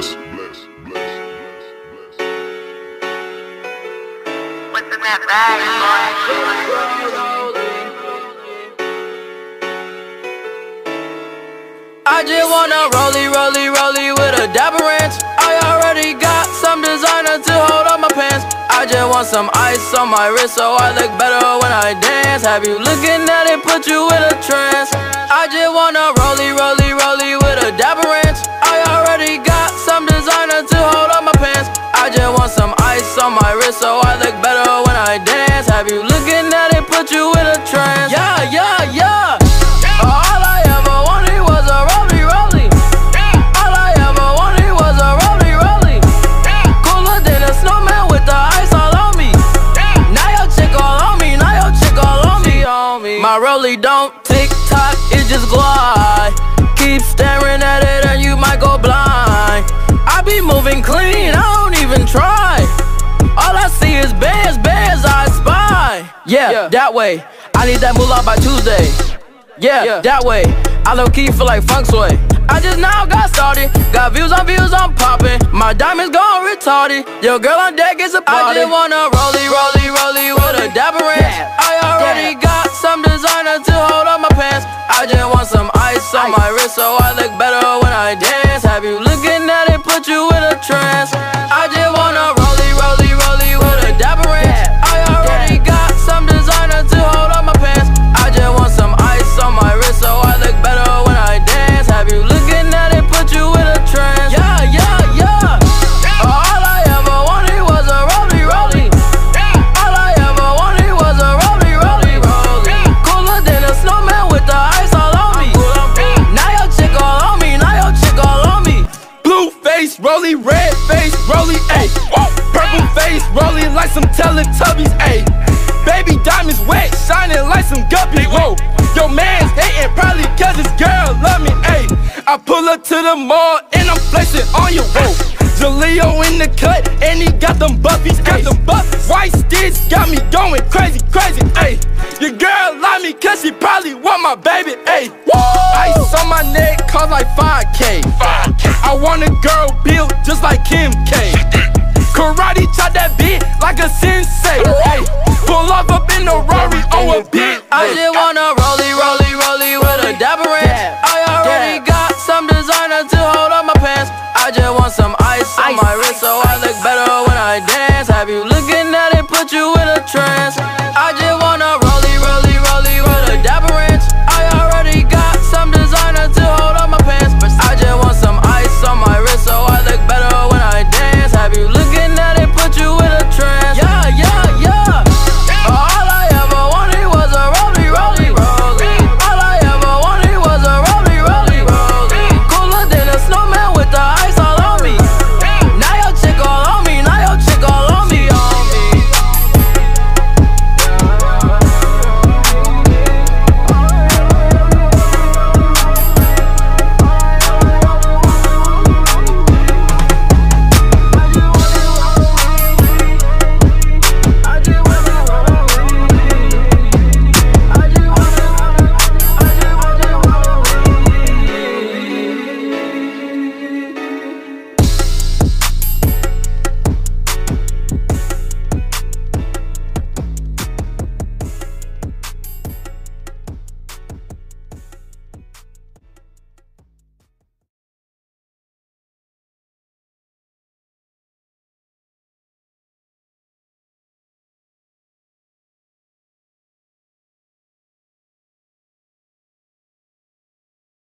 bless, bless, bless, bless, bless. What's in that bag, I just wanna rollie, rollie, rollie with a dapper ranch. I already got some designer to hold on my pants. I just want some ice on my wrist so I look better when I dance. Have you looking at it, put you in a trance? I just wanna rollie, rollie, rollie with a dapper ranch. I already got some designer to hold on my pants. I just want some ice on my wrist so I look better when I dance. Have you looking at it, put you in a trance? Yeah, yeah, yeah. All I ever wanted was a rollie, rollie. All I ever wanted was a rollie, rollie. Cooler than a snowman with the ice all on me. Now your chick all on me, now your chick all on me. My rollie don't tick tock, it just glide. Keep staring at it and you might go blind. I be moving clean, I don't even try. All I see is bears, bears I spy. Yeah, that way. I need that moolah by Tuesday. Yeah, that way. I low key feel like funk sway. I just now got started. Got views on views, I'm popping. My diamonds gone retarded. Your girl on deck is a party. I just wanna rollie, rollie, rollie with a dapper ranch. I already got some designer to hold on my pants. I just want some ice on my wrist so you in a trance? The mall and I'm flexing on your whoa. Jaleo in the cut and he got them buffies, got them buffies. White sticks got me going crazy, crazy, ayy. Your girl love me cause she probably want my baby, ayy. Ice on my neck cost like 5K. I want a girl built just like Kim K. Karate chop that beat like a sensei. Ay, pull off up in a Rari on a bit. I just wanna rollie, rollie I want some ice, ice on my wrist so I look better when I dance. Have you looking at it, put you in a trance?